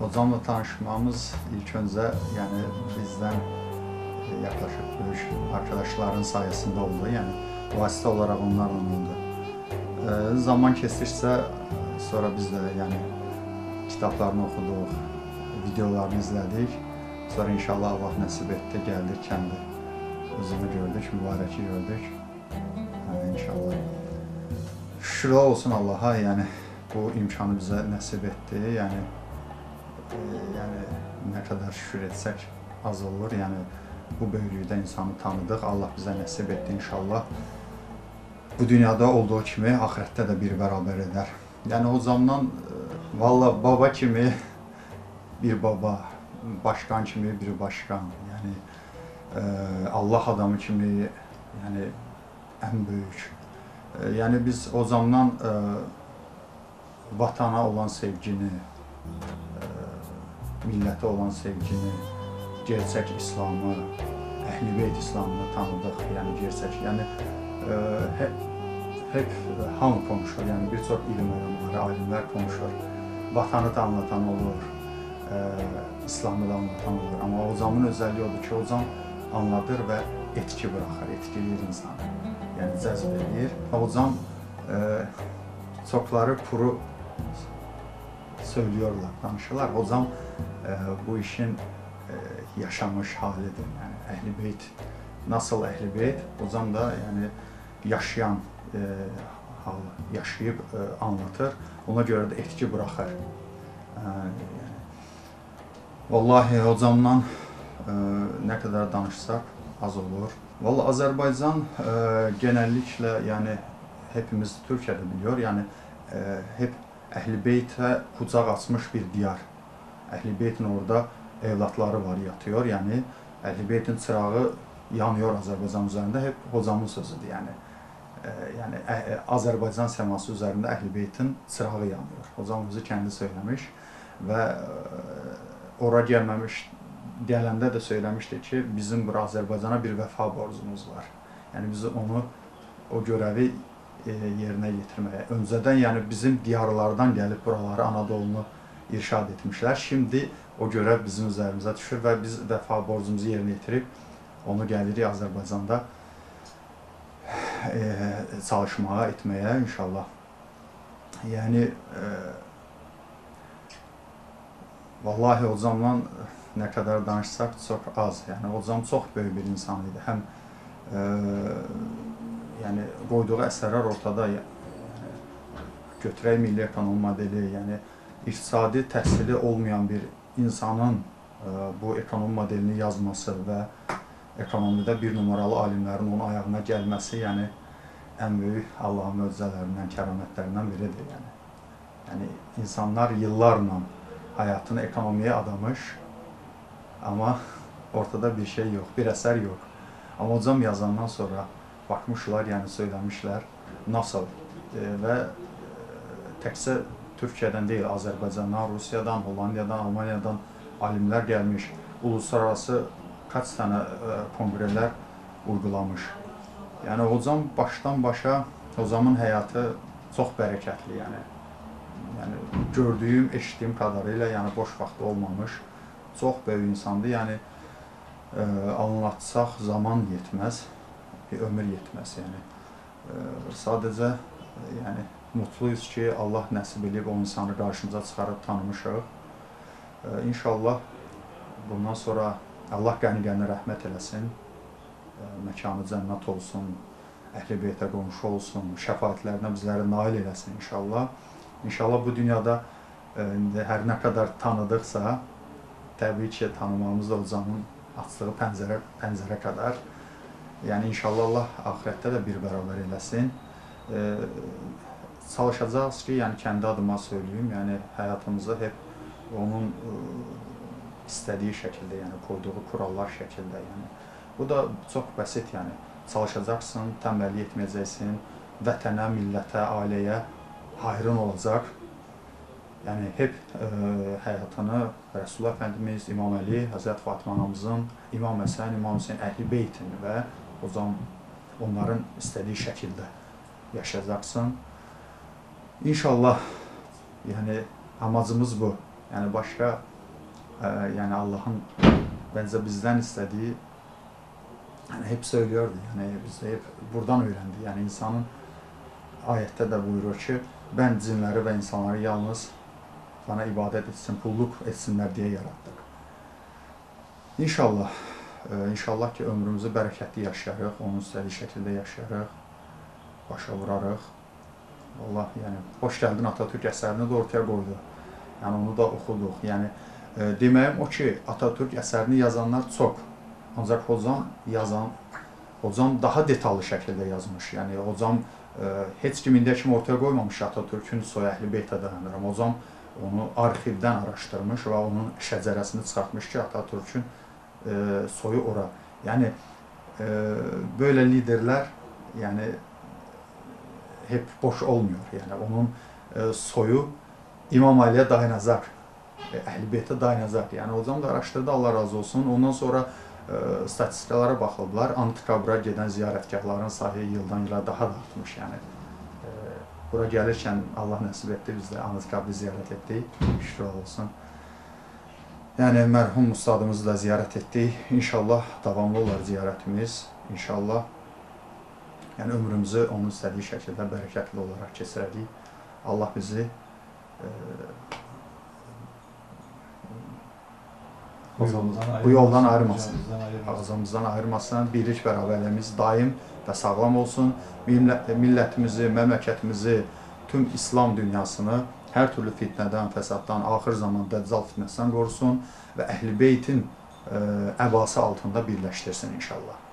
Hocamla tanışmamız ilk önce yani bizden e, yaklaşık böyük arkadaşların sayesinde oldu. Yani vasıta olarak onlarla oldu. E, zaman kestikçe sonra biz de yani kitaplarını okuduk, videolarını izledik. Sonra inşallah Allah nasip etti geldik kendi özünü gördük, mübareki gördük. Yani inşallah. Şükürler olsun Allah'a yani bu imkanı bize nasip etti. Yani yani ne kadar şükür etsek az olur. Yani bu böylükdə insanı tanıdıq. Allah bizə nəsib etdi inşallah. Bu dünyada olduğu kimi axirətdə də bir bərabər edər. Yəni o zamandan e, valla baba kimi bir baba, başkan kimi bir başkan. Yəni e, Allah adamı kimi yəni ən böyük. E, yəni biz o zamandan e, vatana olan sevgini, e, millətə olan sevgini, gerçək İslamı, Əhl-i Beyt İslamını tanıdıq. Yəni gerçək, yəni e, hep, hamı konuşur. Yəni bir çox ilim adamları, alimlər konuşur. Vatanı da anlatan olur, e, İslamı da anlatan olur. Amma o zaman özəlliyi odur ki, zaman anladır və etki buraxır, etkiləyir insanı. Yəni cəzb edir. Zaman e, çoxları puru söylüyorlar, danışırlar. O zaman e, bu işin e, yaşamış halidir. Yəni Əhl-i Beyt nasıl Əhl-i Beyt, o zaman da yəni yaşayan e, hal yaşayıb e, anlatır. Ona görə də etki buraxır. E, yəni Vallahi o zamandan e, nə qədər danışsaq az olur. Vallahi Azərbaycan e, genəlliklə yəni hepimiz Türkiyədə biliyor. Yəni e, hep Əhl-i Beytə qucaq açmış bir diyar. Əhl-i Beytin orada evlatları var, yatıyor. Yəni Əhl-i Beytin çırağı yanıyor Azərbaycan üzərində. Hep hocamın sözüdür. Yəni e, yəni ə, ə, Azərbaycan səması üzərində Əhl-i Beytin çırağı yanıyor. Hocam özü kəndi söyləmiş və e, ora gəlməmiş gələndə də söyləmişdi ki, bizim bura Azərbaycana bir vəfa borcumuz var. Yəni biz onu o görəvi yerinə yetirməyə. Öncədən yəni bizim diyarlardan gəlib buraları Anadolunu irşad etmişlər. Şimdi o görəv bizim üzərimizə düşür və biz vəfa borcumuzu yerinə yetirib onu gəlirik Azərbaycanda e, çalışmağa, etməyə inşallah. Yəni e, vallahi zaman nə qədər danışsaq çox az. Yəni zaman çox böyük bir insan idi. Həm e, yəni qoyduğu əsərlər ortada. Yəni, götürək milli ekonomi modeli, yəni iqtisadi təhsili olmayan bir insanın ə, bu ekonomi modelini yazması və ekonomidə bir numaralı alimlərin onun ayağına gəlməsi, yəni ən böyük Allahın möcüzələrindən, kəramətlərindən biridir, yəni. Yəni insanlar illərlə həyatını ekonomiyə adamış, amma ortada bir şey yox, bir əsər yox. Amma hocam yazandan sonra baxmışlar, yəni söyləmişlər nasıl e, və e, təkcə Türkiyədən deyil, Azərbaycandan, Rusiyadan, Hollandiyadan, Almaniyadan alimlər gəlmiş, uluslararası kaç dənə e, konqrelər uygulamış. Yəni hocam başdan başa hocamın həyatı çox bərəkətli, yəni. Yəni gördüyüm, eşitdiyim qadarıyla, yəni boş vaxtı olmamış, çox böyük insandır. Yəni ə, anlatsaq zaman yetməz, bir ömür yetməz, yəni. Ə, sadəcə yəni mutluyuz ki, Allah nəsib edib o insanı qarşımıza çıxarıb tanımışıq. Ə, İnşallah bundan sonra Allah qəni-qəninə rəhmət eləsin, ə, məkanı cənnət olsun, əhl-i beytə qonşu olsun, şəfaətlərinə bizləri nail eləsin inşallah. İnşallah bu dünyada indi hər nə qədər tanıdıqsa, təbii ki, tanımamız da o zaman açdığı pəncərə, pəncərə qədər. Yəni inşallah Allah axirətdə də bir bərabər eləsin. E, çalışacağız ki, yəni kəndi adıma söyləyim, yəni həyatımızı hep onun e, istədiyi şəkildə, yəni qoyduğu kurallar şəkildə, yəni bu da çox bəsit, yəni çalışacaqsın, tənbəllik etməyəcəksən, vətənə, millətə, ailəyə hayrın olacaq. Yəni hep ə, həyatını Rəsulullah Əfəndimiz, İmam Əli, Həzrət Fatimə anamızın, İmam Həsən, İmam Hüseyn Əhli Beytin və o zaman onların istədiyi şəkildə yaşayacaqsan. İnşallah yəni amacımız bu. Yəni başqa e, yani Allah'ın bence bizden istediği hani hep söylüyordu yani biz hep buradan öğrendi. Yani insanın ayette de buyurur ki ben cinleri ve insanları yalnız bana ibadet etsin, kulluk etsinler diye yarattık. İnşallah, inşallah ki ömrümüzü bərəkətli yaşayarıq, onun istədiyi şəkildə yaşayarıq, başa vurarıq. Allah, yəni xoş gəldin Atatürk əsərini də ortaya qoydu. Yəni onu da oxuduq. Yəni e, deməyim o ki, Atatürk əsərini yazanlar çox. Ancaq hocam yazan hocam daha detallı şəkildə yazmış. Yəni hocam e, heç kim indiyə kimi ortaya qoymamış Atatürkün soy əhli beytə dayanıram. Hocam onu arxivdən araşdırmış və onun şəcərəsini çıxartmış ki, Atatürkün e, soyu ora. Yəni e, böyle liderlər yəni hep boş olmuyor. Yəni onun e, soyu İmam Ali'ye dayanacaq. E, Əhl-i Beytə dayanacaq. Yəni hocam da araşdırdı, Allah razı olsun. Ondan sonra e, statistikalara baxıblar. Antikabra gedən ziyarətgahların sayı ildən ilə daha da artmış. Yəni e, bura gəlirkən Allah nəsib etdi, biz də Antikabri ziyarət etdik. Şükür olsun. Yəni mərhum ustadımızı da ziyarət etdik. İnşallah davamlı olar ziyarətimiz. İnşallah yəni ömrümüzü onun istədiyi şəkildə bərəkətli olaraq keçirərik. Allah bizi e, Bu yoldan ayırmasın. Ağzımızdan ayırmasın. Birlik bərabərliyimiz daim və sağlam olsun. Millət, millətimizi, məmləkətimizi, tüm İslam dünyasını hər türlü fitnədən, fəsaddan, axır zaman dəccal fitnəsindən qorusun və Əhl-i Beytin ə, əbası altında birləşdirsin inşallah.